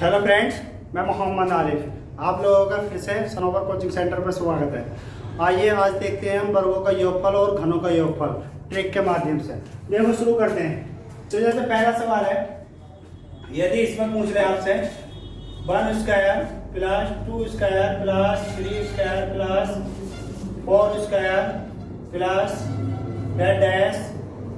Hello friends मैं मोहम्मद आरिफ। आप लोगों का फिर से सनोवर कोचिंग सेंटर पर स्वागत है। आइए आज देखते हैं हम वर्गों का योगफल और घनों का योगफल, ट्रिक के माध्यम से। देखो शुरू करते हैं। तो जैसे पहला सवाल है, यदि इसमें पूछ रहे आपसे, one square plus two square plus three square plus four square plus dash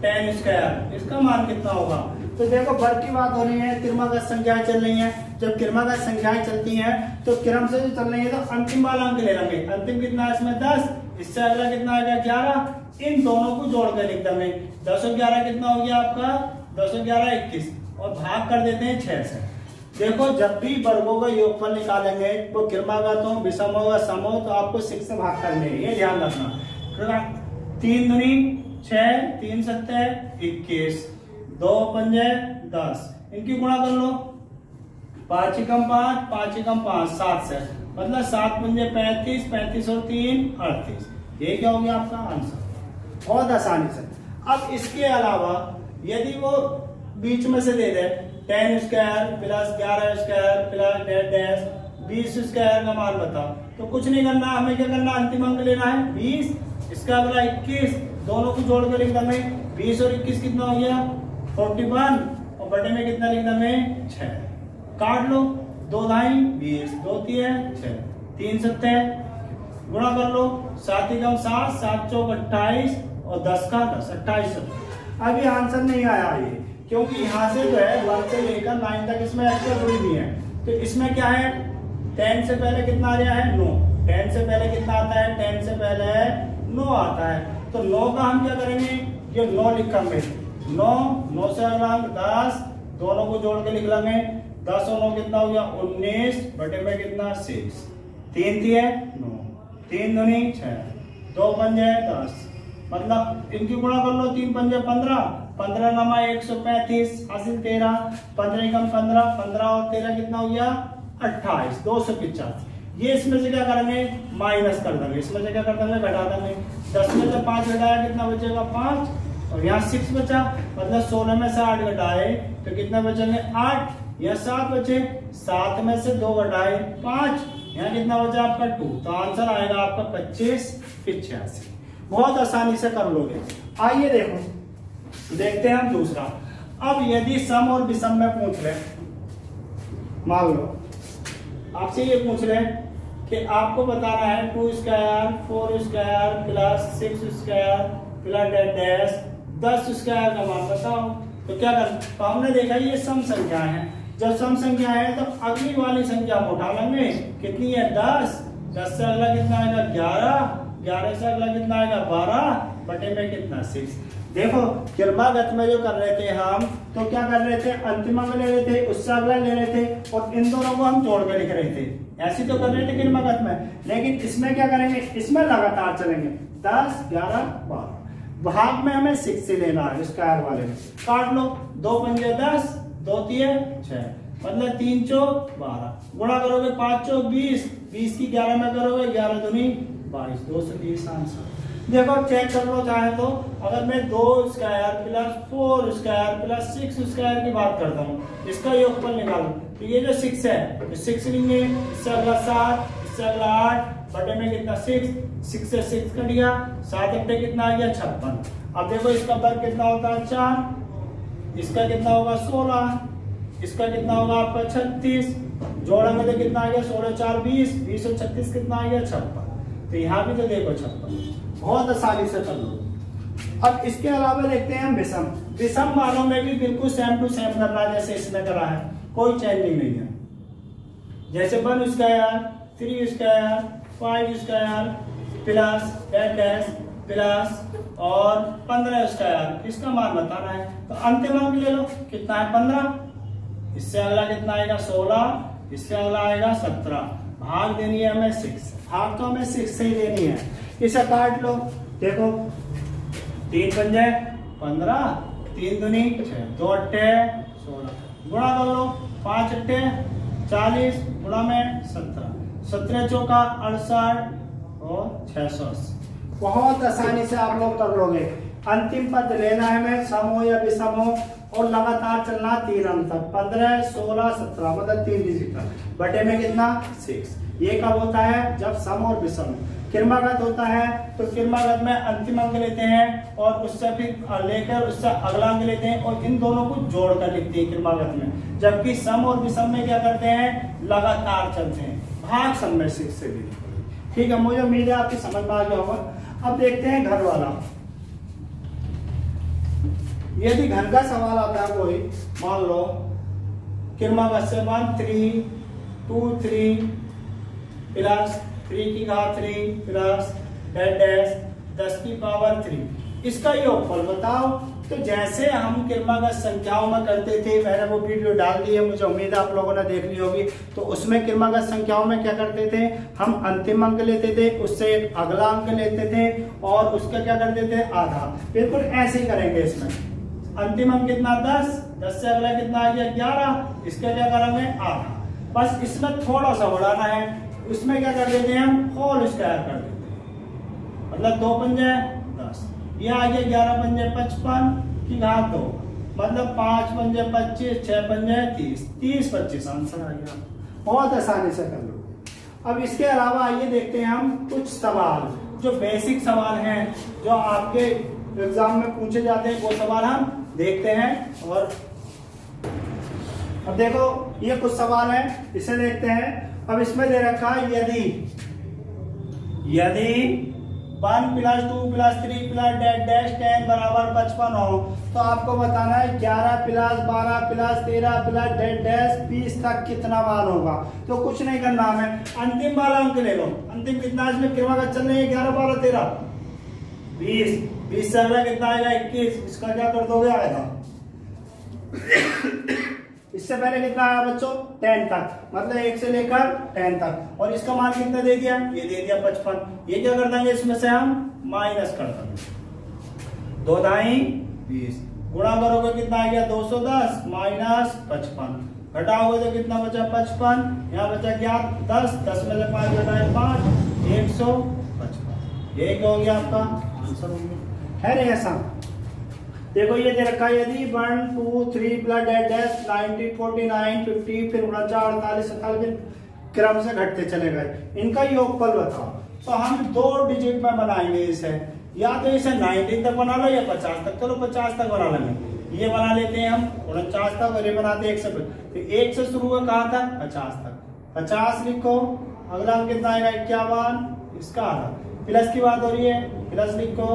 ten square इसका मान कितना होगा? तो देखो वर्ग की बात हो रही है क्रमागत संख्याएँ चल रही है। जब क्रमागत संख्याएँ चलती हैं तो क्रम से जो चल रही है तो अंतिम वाला अंक ले लेंगे। अंतिम कितना है इसमें? दस। इससे अगला कितना आएगा ग्यारह। इन दोनों को जोड़ कर लिख देंगे दस और ग्यारह कितना हो गया आपका? दस और ग्यारह, इक्कीस। और भाग कर देते हैं छह से। देखो, जब भी वर्गों का योगफल निकालेंगे तो क्रमागत हो विषम हो सम हो तो आपको सिक्स से भाग करने ये ध्यान रखना। तीन दुनी, छह, तीन सत्तर, इक्कीस। दो पंजे दस। इनकी गुणा कर लो। पाँच कम पाँच पाँच कम पाँच, सात से। मतलब सात पंजे पैंतीस पैंतीस और तीन, अड़तीस। ये क्या हो गया आपका आंसर? बहुत आसानी से। अब इसके अलावा यदि वो बीच में से दे दे टेन स्क्वायर प्लस ग्यारह स्क्वायर प्लस डेढ़ डैश बीस स्क्वायर का मान बताओ तो कुछ नहीं करना, हमें क्या करना, अंतिम अंक लेना है, बीस। इसका अगला इक्कीस, दोनों को जोड़ कर लिख बीस और इक्कीस कितना हो गया? फोर्टी वन और बटे में कितना लिखना में? छ काट लो दो ढाई बीस। दो तीन छ तीन सत्तर। गुणा कर लो सात ही कम सात सात चौक अट्ठाईस और दस का दस अट्ठाईस अभी आंसर नहीं आया ये क्योंकि यहाँ से जो है वन से लेकर नाइन तक इसमें एक्स्ट्रा जुड़ी हुई है। तो इसमें क्या है? टेन से पहले कितना आ रहा है? नो। टेन से पहले कितना आता है? टेन से पहले नो आता है। तो नो का हम क्या करेंगे? ये नो लिखा में नौ नौ से अगला दस, दोनों को जोड़ के लिख लेंगे। दस और नौ कितना हो गया? उन्नीस, बटे में कितना? सिक्स। तीन थी है? नौ। तीन दुनी, छह। दो पंजे, दस। मतलब इनकी गुणा कर लो, तीन पंजे पंद्रह। पंद्रह नमा एक सौ पैंतीस, हासिल तेरह। पंद्रह कम पंद्रह। पंद्रह और तेरह कितना हो गया? अट्ठाईस। दो सौ पिचासी। ये इसमें से क्या करेंगे? माइनस कर देंगे। इसमें से क्या कर देंगे? घटा देंगे। दस में से पाँच घटाया, कितना बचेगा? पाँच। और यहाँ सिक्स बचा मतलब सोलह में से आठ घटाए तो कितने बचेंगे आठ। या सात बचे, सात में से दो घटाए, पाँच। यहाँ कितना बचा आपका? टू। तो आंसर आएगा आपका पच्चीस, पिछयासी। बहुत आसानी से कर लोगे। आइए देखो। देखते हैं हम दूसरा। अब यदि सम और विषम में पूछ रहे मान लो, आपसे ये पूछ रहे कि आपको बताना है two square, four square, plus six square, plus dash दस स्क्वायर का मान बताओ तो क्या कर तो हमने देखा, ये सम संख्या है। जब सम संख्या है तो अगली वाली संख्या को उठा लेंगे कितनी है? दस। दस से अगला कितना आएगा? ग्यारह। ग्यारह से अगला कितना आएगा? बारह। बटे में कितना? सिक्स। देखो, क्रमागत में जो कर रहे थे हम तो क्या कर रहे थे? अंतिम में ले रहे थे, उससे अगला ले रहे थे, और इन दोनों को हम जोड़ के लिख रहे थे। ऐसी तो कर रहे थे क्रमागत में। लेकिन इसमें क्या करेंगे? इसमें लगातार चलेंगे। दस, ग्यारह, बारह। भाग में हमें सिक्स से लेना है स्क्वायर वाले में। काट लो, दो पंजे दस, दो तीन छह। मतलब तीन चौक, बारह। गुणा करोगे पाँच चौक, बीस। बीस की ग्यारह में करोगे ग्यारह दुनी बाईस। दो सौ बीस आंसर देखो चेक कर लो चाहे तो अगर मैं दो square plus four square plus six square की बात करता हूँ, इसका योगफल निकालो। तो ये जो सिक्स है तो सिक्स लेंगे, इससे अगला सात, इससे अगला आठ बटे में कितना सिक्स सिक्स से सिक्स कट गया, सात अट्ठे कितना आ गया, छप्पन। अब देखो इसका वर्ग कितना होता है, चार। इसका कितना होगा, सोलह। इसका कितना होगा आपका, छत्तीस। जोड़ेंगे तो कितना आ गया, सोलह, चार, बीस। बीस और छत्तीस कितना आ गया, छप्पन। तो यहाँ भी तो देखो छप्पन। बहुत आसानी से कर लो। अब इसके अलावा देखते हैं हम विषम। विषम मानों में भी बिल्कुल सेम टू सेम करना है, जैसे इसने करा है। कोई चेंजिंग नहीं है। जैसे one square three square five square plus dash plus और पंद्रह स्क्वायर। इसका मान बताना है? तो अंतिम अंक ले लो। कितना है? पंद्रह। इससे अगला कितना आएगा? सोलह। इससे अगला आएगा सत्रह। भाग देनी है हमें सिक्स भाग तो हमें सिक्स से ही देनी है। इसे काट लो। देखो, तीन पंजे पंद्रह। तीन दुनी दो अट्ठे, सोलह। गुणा कर लो। पाँच अट्ठे, चालीस। गुणा में सत्रह। सत्रह चौका अड़सठ और छह सौ बहुत आसानी से आप लोग कर लोगे। अंतिम पद लेना है मैं सम हो या विषम हो और लगातार चलना तीन अंक तक पंद्रह, सोलह, सत्रह मतलब तीन डिजिट बटे में कितना? सिक्स ये कब होता है? जब सम और विषम किरमागत होता है तो किरमागत में अंतिम अंक लेते हैं, और उससे फिर लेकर उससे अगला अंक लेते हैं, और इन दोनों को जोड़कर लिखते हैं किरमागत में। जबकि सम और विषम में क्या करते हैं? लगातार चलते हैं। भाग सिक्स से भी ठीक है, मुझे उम्मीद है आपकी समझ में आ गया होगा। अब देखते हैं घर वाला यदि घर का सवाल आता है कोई, मान लो किरमागत से one three two three plus three की घात थ्री प्लस डेड डैश दस की पावर थ्री इसका योगफल बताओ। तो जैसे हम किरमागत संख्याओं में करते थे, मैंने वो वीडियो डाल दी है, मुझे उम्मीद है आप लोगों ने देख ली होगी। तो उसमें किरमागत संख्याओं में क्या करते थे? हम अंतिम अंक लेते थे, उससे एक अगला अंक लेते थे और उसका क्या करते थे? आधा। बिल्कुल ऐसे ही करेंगे इसमें। अंतिम अंक कितना? दस। दस से अगला कितना आ गया? ग्यारह। इसका क्या करेंगे? आधा। बस इसमें थोड़ा सा बढ़ाना है। उसमें क्या कर देते हैं? हम होल स्क्वायर कर देते हैं। मतलब दो पंजे ये आ गया ग्यारह पंजे पचपन की घात दो। मतलब पाँच पंजे पच्चीस, छह पंजे तीस तीस पच्चीस आंसर आ गया। बहुत आसानी से कर लो। अब इसके अलावा आइए देखते हैं हम कुछ सवाल। जो बेसिक सवाल हैं, जो आपके एग्ज़ाम में पूछे जाते हैं, वो सवाल हम देखते हैं और अब देखो, ये कुछ सवाल है, इसे देखते हैं। अब इसमें दे रखा है यदि। यदि one plus two plus three plus dot dash ten बराबर पचपन हो। तो आपको बताना है ग्यारह प्लस बारह प्लस तेरह प्लस डेट डैश बीस तक कितना मान होगा। तो कुछ नहीं करना हमें। अंतिम वाला अंक ले लो। अंतिम कितना इसमें कितना का चल रही है ग्यारह, बारह, तेरह। बीस। बीस से अगला कितना आएगा? इक्कीस। इसका क्या कर दोगे? आएगा। इससे पहले कितना आया बच्चों? टेन तक। मतलब एक से लेकर टेन तक। और इसका मान कितना दे दिया? ये दे दिया पचपन। ये क्या कर देंगे? इसमें से हम माइनस कर देंगे। दो दाई, बीस। गुणा करोगे कितना आ गया? दो सौ दस माइनस पचपन। घटाओगे तो कितना बचा? पचपन। यहाँ बचा क्या? दस। दस में से पाँच घटाए पाँच, एक सौ पचपन। ये क्या हो गया आपका? आंसर हो गया। है ऐसा। देखो, ये दे रखा है यदि one, two, three plus dot dash nineteen forty nine fifty फिर उनचास, अड़तालीस सैतालीस क्रम से घटते चले गए। इनका योगफल बताओ। तो हम दो डिजिट में बनाएँगे इसे। या तो इसे नाइनटीन तक बना लो या पचास तक। चलो, पचास तक बना लेंगे। ये बना लेते हैं हम। उनचास तक, और ये बनाते एक से तो एक से शुरू हुआ कहा था? पचास तक। पचास लिखो। अगला अंक कितना आएगा? इक्यावन। इसका आधा। प्लस की बात हो रही है, प्लस लिखो।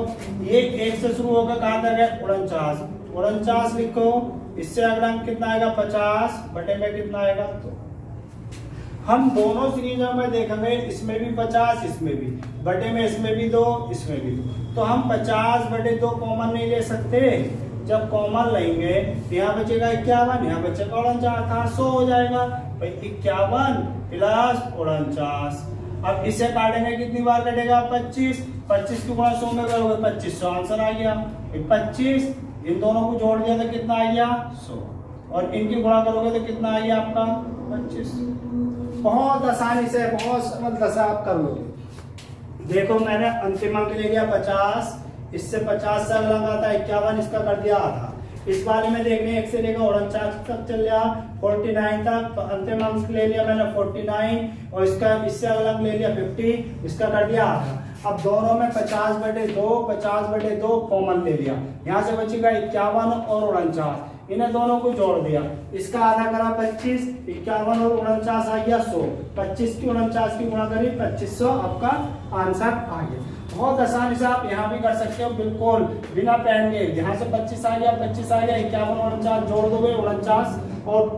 ये एक से शुरू होकर कहा तक है? उनचास। उनचास लिखो, इससे अगला अंक कितना आएगा? पचास। बटे में कितना आएगा? तो हम दोनों सीरीजों में देखेंगे, इसमें भी पचास, इसमें भी। बटे में इसमें भी दो, इसमें भी दो। तो हम पचास बटे दो कॉमन नहीं ले सकते। जब कॉमन लेंगे तो यहाँ बचेगा इक्यावन, यहाँ बचेगा उनचास। सौ हो जाएगा? भाई, इक्यावन प्लस उनचास। अब इसे काटेंगे कितनी बार कटेगा? पच्चीस। पच्चीस की गुणा सौ में करोगे पच्चीस। सौ आंसर आ गया। पच्चीस। इन दोनों को जोड़ दिया तो कितना आ गया? सौ। और इनकी गुणा करोगे तो कितना आ गया आपका? पच्चीस। बहुत आसानी से, बहुत सरलता से आप कर लोगे। देखो, मैंने अंतिम अंक ले लिया पचास। इससे पचास से अगला आता है। इक्यावन इसका कर दिया आधा। इस बारे में देखने, एक से लेकर उनचास तक चल गया फोर्टी नाइन तक अंतिम अंक ले लिया मैंने फोर्टी नाइन, और इसका, इससे अगला ले लिया फिफ्टी, इसका कर दिया आधा। अब दोनों में पचास बटे दो, पचास बटे दो, कॉमन ले लिया। यहाँ से बचेगा इक्यावन और उनचास। इन्हें दोनों को जोड़ दिया। इसका आधा करा पच्चीस, इक्यावन और उनचास आ गया सौ। पच्चीस की उनचास की गुणा करी, पच्चीस सौ आपका आंसर आ गया। बहुत आसानी से आप यहाँ भी कर सकते हो, बिल्कुल, बिना पेन के यहाँ से पच्चीस आ गया, पच्चीस आ गया, इक्यावन उनचास जोड़ दोगे, उनचास। और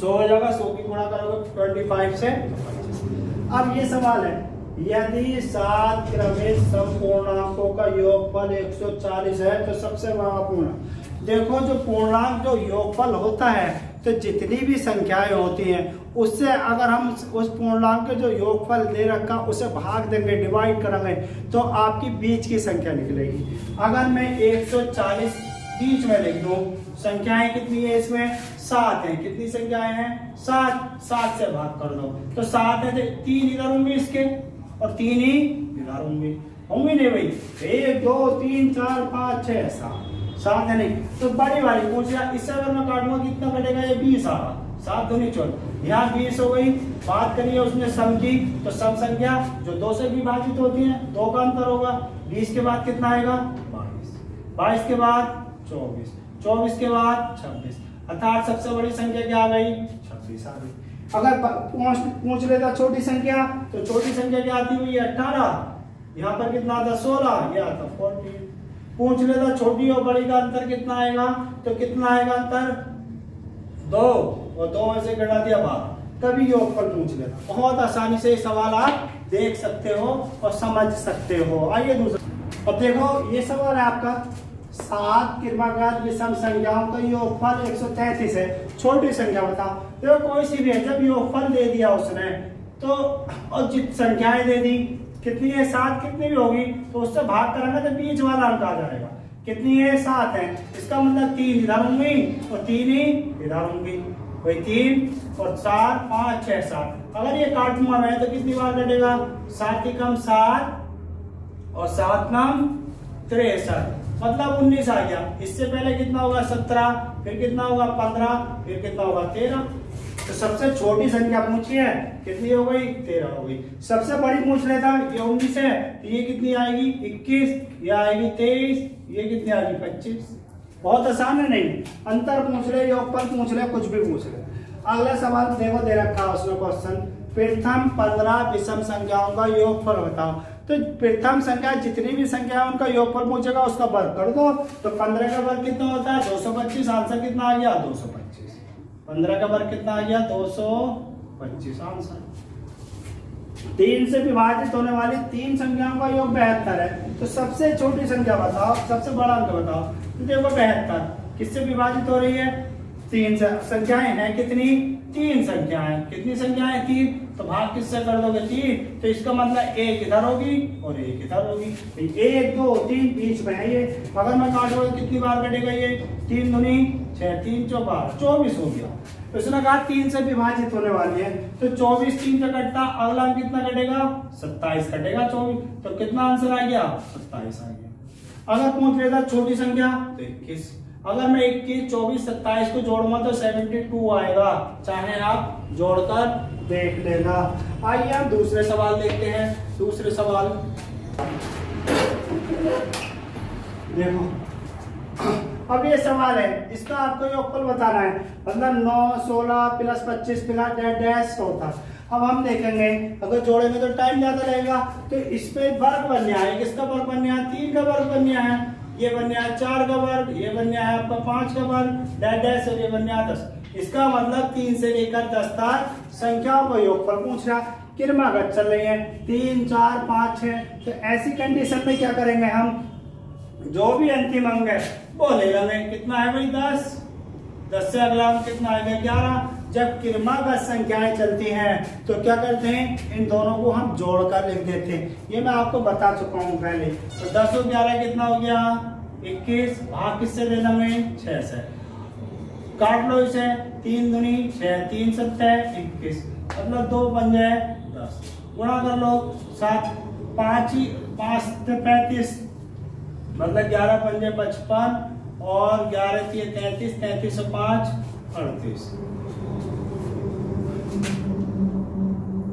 सौ हो जाएगा, सौ की गुणा करोगे ट्वेंटी फाइव से। अब ये सवाल है, यदि सात क्रमित संपूर्णांकों का योगफल 140 है तो सबसे महत्वपूर्ण देखो, जो पूर्णांक, जो योगफल होता है तो जितनी भी संख्याएँ होती हैं, उससे अगर हम उस पूर्णांक के जो योगफल दे रखा, उसे भाग देंगे डिवाइड करेंगे तो आपकी बीच की संख्या निकलेगी। अगर मैं 140 बीच में लिख दू, संख्याएँ कितनी है इसमें? सात है। कितनी संख्याएँ हैं? सात। सात से भाग कर दो। तो सात है तो तीन इधर होंगे इसके, और तीन ही इधर होंगे होंगे नहीं भाई। एक, दो, तीन, चार, पाँच, छह, सात। सात है नहीं। तो बड़ी वाली पूछ लिया इससे अगर मैं काटूँगा कितना कटेगा? ये बीस आ रहा। सात दूनी चौदह यहाँ बीस हो गई। बात करिए उसने सम की। तो सम संख्या जो दो से विभाजित होती है, दो का अंतर होगा। बीस के बाद कितना आएगा? बाईस। बाईस के बाद चौबीस। चौबीस के बाद छब्बीस। अर्थात सबसे बड़ी संख्या क्या आ गई? छब्बीस आ गई। अगर पूछ लेता छोटी संख्या तो छोटी संख्या क्या आती हुई अठारह। यहाँ पर कितना आता सोलह। ये आता फोर्टीन। पूछ लेता छोटी और बड़ी का अंतर कितना आएगा? तो कितना आएगा अंतर? दो। और दो में से घटा दिया बारह। तभी योगफल पूछ लेता बहुत आसानी से सवाल आप देख सकते हो और समझ सकते हो। आइए दूसरा। अब देखो, ये सवाल है आपका। सात क्रमागत विषम संख्याओं का योगफल 133 है। छोटी संख्या बताओ देखो, कोई सी भी है, जब योगफल दे दिया उसने तो और जित संख्याएँ दे दी कितनी है सात, कितनी भी होगी तो उससे भाग करेंगे तो बीच वाला अंक आ जाएगा। कितनी है सात है? इसका मतलब तीन इधर होंगी और तीन ही इधर होंगी। वही तीन और चार, पाँच, छह, सात। अगर ये काटूँगा मैं तो कितनी बार कटेगा? सात ही कम सात और सात नाम तिरसठ। मतलब उन्नीस आ गया। इससे पहले कितना होगा? सत्रह, फिर कितना होगा? पंद्रह, फिर कितना होगा? तेरह। तो सबसे छोटी संख्या पूछी है, कितनी हो गई? तेरह हो गई। सबसे बड़ी पूछ लेता ये उन्नीस है तो ये कितनी आएगी? इक्कीस, ये आएगी तेईस, ये कितनी आएगी? पच्चीस। बहुत आसान है, नहीं। अंतर पूछ ले योगफल पूछ ले कुछ भी पूछ ले अगला सवाल देखो, दे रखा है उसमें क्वेश्चन प्रथम पंद्रह विषम संख्याओं का योग योगफल बताओ। तो प्रथम संख्या, जितनी भी संख्या है, उनका योगफल पूछेगा, उसका वर्ग कर दो। तो पंद्रह का वर्ग कितना होता है? दो सौ पच्चीस, आंसर कितना आ गया? दो सौ पच्चीस। पंद्रह का वर्ग कितना आ गया? दो सौ पच्चीस आंसर। तीन से विभाजित होने वाली तीन संख्याओं का योग बहत्तर है। तो सबसे छोटी संख्या बताओ, सबसे बड़ा अंक बताओ। देखो बहत्तर, किससे विभाजित हो रही है? तीन संख्याएँ हैं कितनी? तीन संख्याएँ। कितनी संख्याएँ तीन तो भाग किससे कर दोगे? तीन। तो इसका मतलब एक इधर होगी? और एक इधर होगी? तो एक, दो, तीन, बीच में है ये। अगर मैं काटूँगा कितनी बार कटेगा ये? तीन दुनी। छह, तीन, चौ, बारह। चौबीस हो गया। तो इसने कहा तीन से विभाजित होने वाली है। तो चौबीस तीन से कटता, अगला कितना कटेगा? सत्ताईस कटेगा चौबीस। तो कितना आंसर आ गया? सत्ताईस आ गया। अगर पूछ लेता छोटी संख्या तो इक्कीस। अगर मैं इक्कीस, चौबीस, सत्ताईस को जोड़ूँगा तो सेवेंटी टू आएगा। चाहे आप जोड़कर देख लेना। आइए हम दूसरे सवाल देखते हैं। दूसरे सवाल। देखो। अब ये सवाल है, इसका आपको योगफल बताना है। मतलब नौ, सोलह, प्लस पच्चीस, प्लस डैश होता अब हम देखेंगे, अगर जोड़ेंगे तो टाइम ज़्यादा लगेगा तो इस पे वर्ग बनने आए किसका वर्ग बनने आया तीन का वर्ग बनने आया ये बन गया चार का वर्ग, ये बन गया है आपका पाँच का वर्ग डैश डैश और ये बन गया दस। इसका मतलब तीन से लेकर दस तक संख्याओं का योग पर पूछ रहा क्रमागत चल रही है। तीन, चार, पाँच, छह तो ऐसी कंडीशन में क्या करेंगे हम? जो भी अंतिम अंग है, वो ले लेंगे कितना है भाई? दस। दस से अगला अंक कितना आएगा ग्यारह। जब क्रमागत संख्याएँ चलती हैं तो क्या करते हैं? इन दोनों को हम जोड़कर लिख देते हैं। ये मैं आपको बता चुका हूँ पहले। तो दस और ग्यारह कितना हो गया? इक्कीस। भाग किससे देना में? छह से। काट लो इसे। तीन दुनी, छह। तीन सत्तर, इक्कीस। मतलब दो बन जाए दस। गुणा कर लो। सात। पाँच ही पाँच पैंतीस। मतलब ग्यारह पंजे पचपन और ग्यारह तैतीस तैतीस और पाँच, अड़तीस।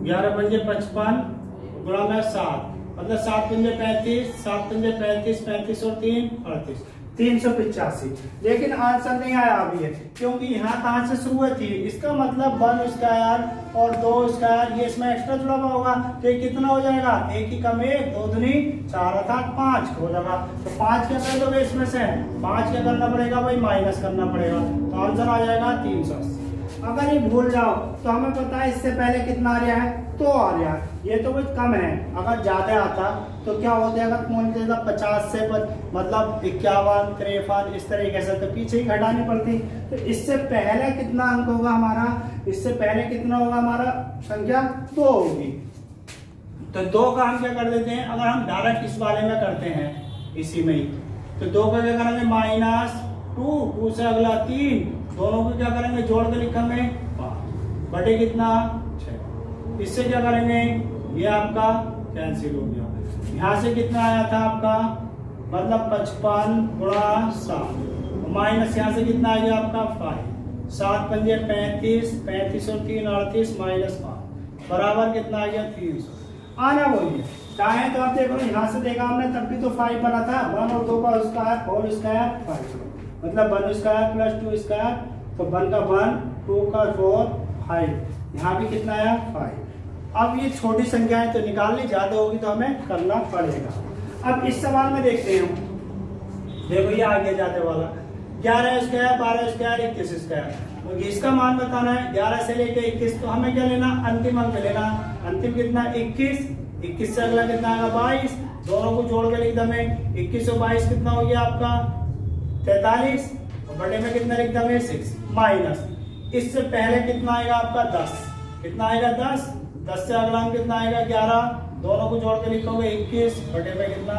ग्यारह पंजे पचपन, गुणा में सात। मतलब सात पंजे पैंतीस, सात पंजे पैंतीस पैंतीस और तीन, अड़तीस। तीन सौ पिचासी। लेकिन आंसर नहीं आया अभी है, क्योंकि यहाँ कहाँ से शुरू थी? इसका मतलब वन स्क्वायर और दो स्क्वायर ये इसमें एक्स्ट्रा जुड़ा हुआ होगा तो ये कितना हो जाएगा? एक ही कम एक दो दुनी चार अर्थात पाँच हो जाएगा। तो पाँच क्या कर दोगे इसमें से पाँच क्या करना पड़ेगा भाई माइनस करना पड़ेगा। तो आंसर आ जाएगा तीन सौ अस्सी। अगर ये भूल जाओ तो हमें पता है इससे पहले कितना आ रहा है? तो आ रहा है। ये तो कुछ कम है। अगर ज़्यादा आता तो क्या हो जाएगा कौन देगा पचास से पर, मतलब इक्यावन तिरपन इस तरीके से तो पीछे ही घटानी पड़ती। तो इससे पहले कितना अंक होगा हमारा? इससे पहले कितना होगा हमारा? संख्या दो होगी। तो दो का हम क्या कर देते हैं? अगर हम डायरेक्ट इस वाले में करते हैं इसी में ही तो दो का क्या करेंगे? माइनस टू टू से अगला तीन। दोनों को क्या करेंगे? जोड़ के लिखेंगे बटे कितना? छह। इससे क्या करेंगे? ये आपका कैंसिल हो गया। यहाँ से कितना आया था आपका? मतलब पचपन गुणा सात। माइनस यहाँ से कितना आ गया आपका? फाइव। सात पंजे पैंतीस पैंतीस और तीन अड़तीस माइनस पाँच। बराबर कितना आ गया? तीन सौ। आना बोलिए। चाहे तो आप देखो, यहाँ से देखा हमने, तब भी तो फाइव बना था। वन और दो का स्क्वायर फोर स्क्वायर फाइव मतलब one square plus two square तो वन का वन टू का फोर फाइव यहाँ भी कितना आया? फाइव अब ये छोटी संख्याएँ तो निकालनी ज़्यादा होगी तो हमें करना पड़ेगा। अब इस सवाल में देखते हैं देखो ये आगे जाते वाला। ग्यारह स्क्वायर, बारह स्क्वायर, इक्कीस स्क्वायर। इसका मान बताना है, ग्यारह से लेकर इक्कीस तो हमें क्या लेना? अंतिम अंक लेना। अंतिम कितना? इक्कीस। इक्कीस से अगला कितना आएगा? बाईस। दोनों को जोड़ के लिख दमें इक्कीस और बाईस कितना हो गया आपका? तैतालीस। और बड़े में कितना लिख दमें सिक्स। माइनस। इससे पहले कितना आएगा आपका? दस। कितना आएगा? दस। दस से अगला अंक कितना आएगा? ग्यारह। दोनों को जोड़ के लिखोगे इक्कीस, बटे में कितना?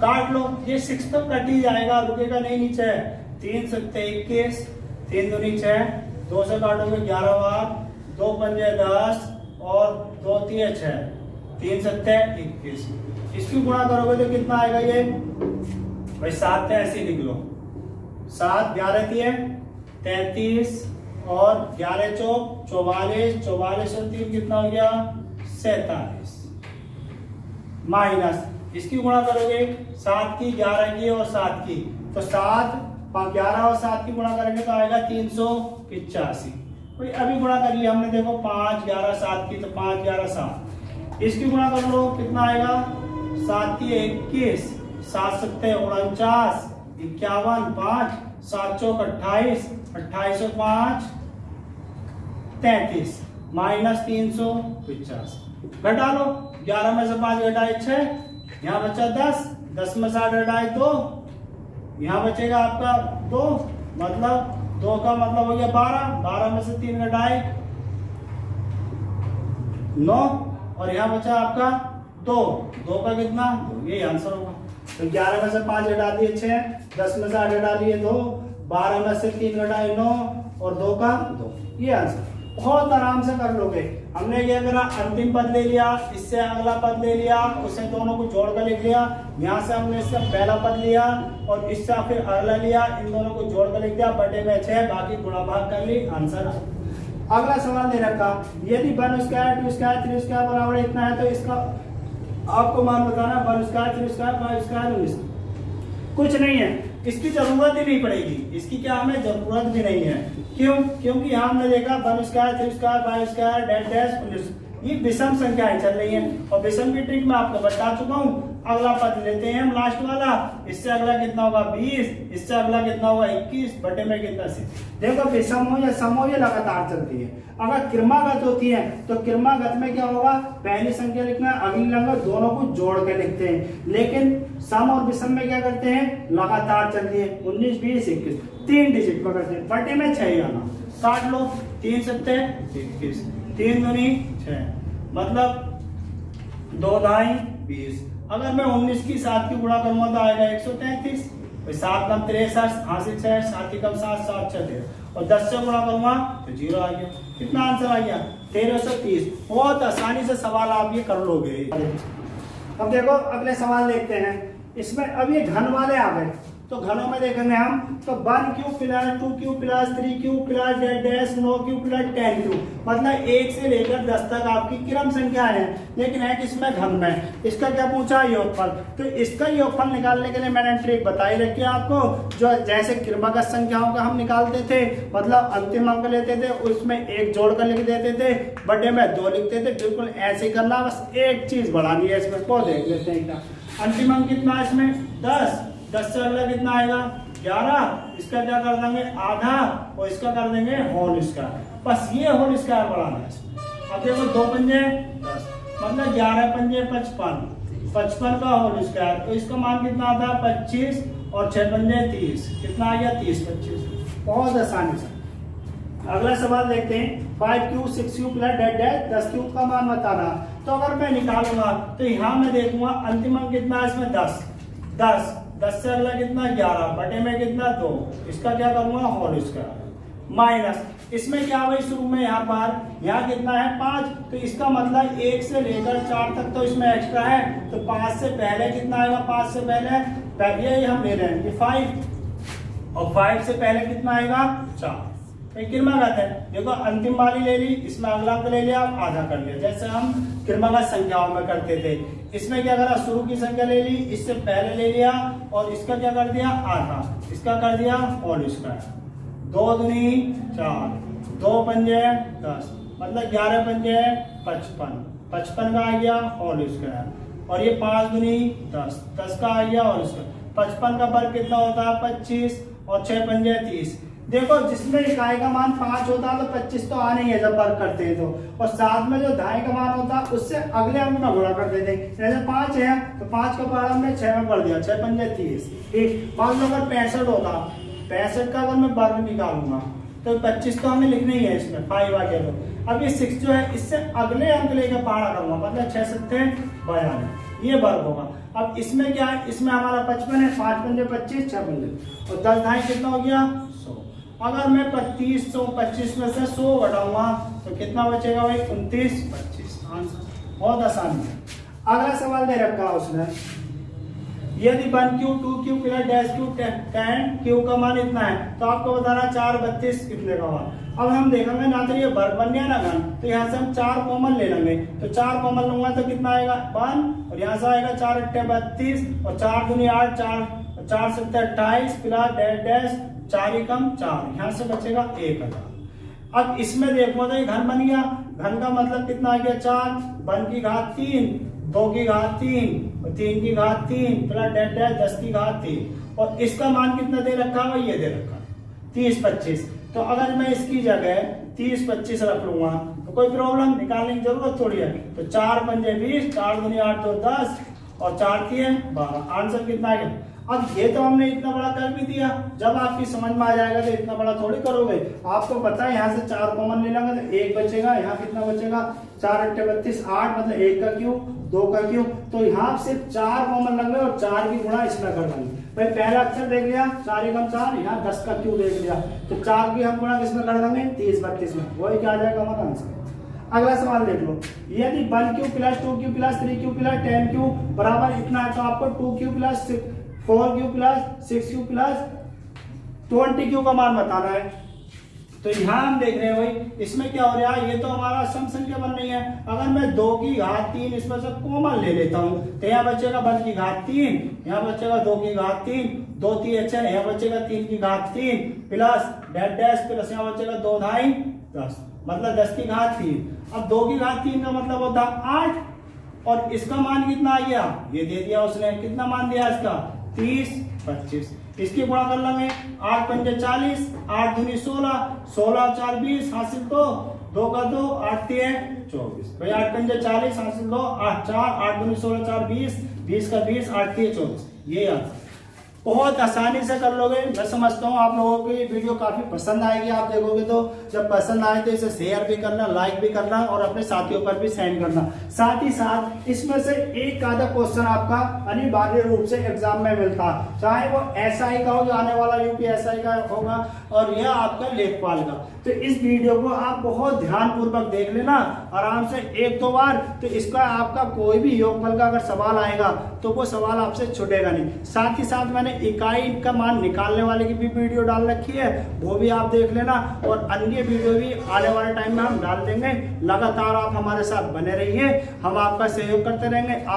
काट लो। ये सिक्स तो कट ही जाएगा। रुकेगा नहीं नीचे। तीन सत्ते इक्कीस, तीन दो नीचे दो से काटोगे ग्यारह बार। दो पंजे दस और दो तीन छह। तीन सत्ते इक्कीस। इसकी गुणा करोगे तो कितना आएगा ये? भाई सात ऐसे लिख लो। सात, ग्यारह तीन तैतीस। और ग्यारह चौक, चौवालीस चौवालीस और तीन कितना हो गया? सैतालीस। माइनस, इसकी गुणा करोगे? सात की ग्यारह की और सात की। तो सात ग्यारह और सात की गुणा करेंगे तो आएगा तीन सौ पिचासी। कोई अभी गुणा करिए हमने, देखो, पाँच ग्यारह सात की तो पाँच ग्यारह सात। इसकी गुणा कर लो, कितना आएगा? सात की इक्कीस, सात सत्ते उनचास, इक्यावन, पाँच, सात चौक अट्ठाईस अट्ठाईस सौ पाँच तैतीस, माइनस तीन सौ पचास। घटा लो, ग्यारह में से पाँच घटाए छह, यहाँ बचा दस दस में साठ घटाए दो, यहाँ बचेगा आपका दो मतलब दो का मतलब हो गया बारह बारह में से तीन घटाए नौ, और यहाँ बचा आपका दो। दो का कितना? दो आंसर होगा। तो ग्यारह में से पाँच घटा दिए छह, दस में से आठ घटा दिए दो, बारह में से तीन घटाए नौ, और दो का दो, ये आंसर बहुत आराम से कर लोगे। हमने ये मेरा अंतिम पद ले लिया, इससे अगला पद ले लिया, उसे दोनों को जोड़ कर लिख लिया। यहाँ से हमने इसका पहला पद लिया और इससे फिर अगला लिया, इन दोनों को जोड़ कर लिख दिया। बटे में छह, बाकी गुणा भाग कर ली, आंसर अगला सवाल दे रखा, यदि one square, two square, three square बराबर इतना है तो इसका आपको मान बताना, one square, three square, five square, उन्नीस। कुछ नहीं है, इसकी ज़रूरत ही नहीं पड़ेगी। इसकी क्या हमें ज़रूरत भी नहीं है। क्यों? क्योंकि हमने देखा one square three square five square dot dash ये विषम संख्याएँ चल रही हैं। और विषम की ट्रिक मैं आपको बता चुका हूँ। अगला पद लेते हैं हम लास्ट वाला। इससे अगला कितना होगा? बीस। इससे अगला कितना होगा? इक्कीस। बटे में कितना? से देखो, विषम हो या सम हो या लगातार चलती है। अगर क्रमागत होती है तो क्रमागत में क्या होगा? पहली संख्या लिखना अगली नंबर दोनों को जोड़ के लिखते हैं। लेकिन सम और विषम में क्या करते हैं? लगातार चलती है। उन्नीस, बीस, इक्कीस। तीन डिजिट पकड़ते हैं। बटे में छह आना। काट लो। तीन सत्ते इक्कीस। तीन दुनी छह। मतलब दो ढाई बीस। अगर मैं उन्नीस की सात की गुणा करूँगा तो आएगा एक सौ तैतीस। सात कम तिरसठ हासिल छह, सात ही कम सात सात छह तेरह और दस से गुणा करूँगा तो ज़ीरो आ गया। कितना आंसर आ गया? तेरह सौ तीस। बहुत आसानी से सवाल आप ये कर लोगे। अब देखो, अगले सवाल देखते हैं। इसमें अब ये घन वाले आ गए। तो घनों में देखेंगे हम तो one cube plus two cube plus three cube plus dash, नौ क्यू प्लस टेन क्यू मतलब एक से लेकर दस तक आपकी क्रम संख्या है, लेकिन है किसमें? घन में। इसका क्या पूछा? योगफल। तो इसका योगफल निकालने के लिए मैंने ट्रिक बताई रखी आपको, जो जैसे क्रमागत संख्याओं का हम निकालते थे मतलब अंतिम अंक लेते थे, उसमें एक जोड़ कर लिख देते थे बड्डे में दो लिखते थे, बिल्कुल ऐसे करना, बस एक चीज़ बढ़ानी है इसमें को देख लेते हैं। अंतिम अंक कितना इसमें? दस। दस से अगला कितना आएगा? ग्यारह। इसका क्या कर देंगे? आधा। और इसका कर देंगे होल स्क्वायर बस ये होल स्क्वायर बढ़ाना है अब देखो दो पंजे दस। मतलब ग्यारह पंजे पचपन। पचपन का होल स्क्वायर तो इसका मान कितना आता है पच्चीस। और छह पंजे तीस। कितना आ गया? तीस, पच्चीस। बहुत आसानी से। अगला सवाल देखते हैं। Five cube six cube plus dot dot दस क्यूब का मान बताना। तो अगर मैं निकालूँगा तो यहाँ मैं देखूँगा, अंतिम अंक कितना है इसमें? दस। दस। दस से अगला कितना? ग्यारह। बटे में कितना? दो। इसका क्या करूँगा? होल इसका। माइनस इसमें क्या भाई शुरू में यहाँ पर? यहाँ कितना है? पाँच। तो इसका मतलब एक से लेकर चार तक तो इसमें एक्स्ट्रा है। तो पाँच से पहले कितना आएगा? पाँच से पहले। पहले हम ले रहे हैं। फाइव और फाइव से पहले कितना आएगा? चार। क्रमागत है देखो, अंतिम वाली ले ली, इसमें अगला को ले लिया, आधा कर लिया। जैसे हम क्रमागत संख्याओं में करते थे। इसमें क्या करा, शुरू की संख्या ले ली, इससे पहले ले लिया, और इसका क्या कर दिया, आधा। इसका कर दिया और स्क्वायर दो दुनी, चार। दो पंजे, दस। मतलब ग्यारह पंजे, पचपन। पचपन का आ गया और स्क्वायर और ये पाँच दुनी, दस। दस का आ गया और स्क्वायर पचपन का वर्ग कितना होता है पच्चीस। और छह पंजे, तीस। देखो, जिसमें इकाई का मान पाँच होता है तो पच्चीस तो आने ही है जब वर्ग करते हैं तो। और साथ में जो ढाई का मान होता है उससे अगले अंक में गुणा कर देते हैं। जैसे पाँच है तो पाँच का पारा हमने छह में पढ़ दिया, छह पंजे तीस। मान लो अगर पैंसठ होता, पैंसठ का अगर मैं वर्ग निकालूँगा तो पच्चीस तो हमें लिखना ही है इसमें फाइव आ गया तो। अब ये सिक्स जो है, इससे अगले अंक लेकर पहाड़ा करूँगा मतलब छह सत्ते बयानवे ये वर्ग होगा। अब इसमें क्या है? इसमें हमारा पचपन है, पाँच पंजे पच्चीस, छह पंजे। और दस ढाई कितना हो गया? अगर मैं पच्चीस सौ पच्चीस में से सौ घटाऊँगा तो कितना बचेगा भाई? उनतीस, पच्चीस। बहुत आसान है। अगला सवाल दे रखा उसने। यदि one cube, two cube plus dash cube, ten cube का मान इतना है तो आपको बताना चार, बत्तीस कितने का मान अब हम देखेंगे ना तो ये वर्ग बन गया ना घन तो यहाँ से हम चार कॉमन ले लेंगे। तो चार कॉमन लूँगा तो कितना आएगा? वन, और यहाँ से आएगा चार अट्ठे बत्तीस, और चार दुनिया आठ, चार चार सत्तर अट्ठाईस प्लस डैश डैश, चार ही कम चार। यहाँ से बचेगा एक हज़ार। अब इसमें देखो तो ये घन बन गया। घन का मतलब कितना आ गया? चार। वन की घात तीन, दो की घात तीन तीन की घात तीन प्लस डेट डैश, दस की घात तीन। और इसका मान कितना दे रखा है ये दे रखा। तीस, पच्चीस। तो अगर मैं इसकी जगह तीस, पच्चीस रख लूँगा तो कोई प्रॉब्लम निकालने की ज़रूरत थोड़ी है। तो चार पंजे बीस, चार दुनिया आठ दो दस, और चार थी बारह। आंसर कितना आ गया? अब ये तो हमने इतना बड़ा कर भी दिया। जब आपकी समझ में आ जाएगा तो इतना बड़ा थोड़ी करोगे। आपको पता है यहाँ से चार कॉमन ले लेंगे तो एक बचेगा, यहाँ कितना बचेगा? चार अट्ठे बत्तीस, आठ मतलब एक का क्यों? दो का क्यों? तो यहाँ सिर्फ़ चार कॉमन लेंगे और चार की गुणा इसमें कर देंगे। भाई, पहला अक्षर देख लिया, चार एकम चार, यहाँ दस का क्यों देख लिया? तो चार की हम गुणा किसमें कर देंगे? तीस बत्तीस में। वही क्या आ जाएगा हमारा आंसर अगला सवाल देख लो। यदि one cube plus two cube plus three cube plus ten cube बराबर इतना है तो आपको two cube plus four cube plus, six cube plus, twenty cube का मान बताना है। तो यहाँ हम देख रहे हैं भाई, इसमें क्या हो रहा है? ये तो हमारा सम संख्या बन रही है। अगर मैं दो की घात तीन, इसमें से कॉमन ले लेता हूँ तो यहाँ बचेगा वन की घात तीन, यहाँ बचेगा दो की घात तीन, दो तीन अच्छा यहाँ बचेगा तीन की घात तीन, प्लस डेट डैश, प्लस यहाँ बचेगा दो ढाई दस मतलब दस की घात तीन। अब दो की घात तीन का मतलब होता आठ, और इसका मान कितना आ गया? ये दे दिया उसने। कितना मान दिया इसका? तीस, पच्चीस। इसकी गुणा कर लेंगे। आठ पंजे चालीस, आठ दूनी सोलह सोलह चार बीस, हासिल दो दो का दो, आठ तीन, चौबीस। भाई, आठ पंजे चालीस, हासिल दो आठ चार, आठ दूनी सोलह चार बीस बीस का बीस, आठ तीन, चौबीस। ये आंसर बहुत आसानी से कर लोगे। मैं समझता हूँ आप लोगों की वीडियो काफ़ी पसंद आएगी, आप देखोगे तो। जब पसंद आए तो इसे शेयर भी करना लाइक भी करना और अपने साथियों पर भी सेंड करना। साथ ही साथ, इसमें से एक आधा क्वेश्चन आपका अनिवार्य रूप से एग्ज़ाम में मिलता। चाहे वो एसआई का हो जो आने वाला यूपीएसआई एस का होगा और यह आपका लेखपाल का। तो इस वीडियो को आप बहुत ध्यान पूर्वक देख लेना, आराम से एक दो बार। तो इसका आपका कोई भी योगफल का अगर सवाल आएगा तो वो सवाल आपसे छुटेगा नहीं। साथ ही साथ मैंने इकाई का मान निकालने वाले की भी वीडियो डाल रखी है, वो भी आप देख लेना। और अन्य वीडियो भी आने वाले टाइम में हम डाल देंगे। लगातार आप हमारे साथ बने रहिए, हम आपका सहयोग करते रहेंगे।